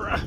Bruh.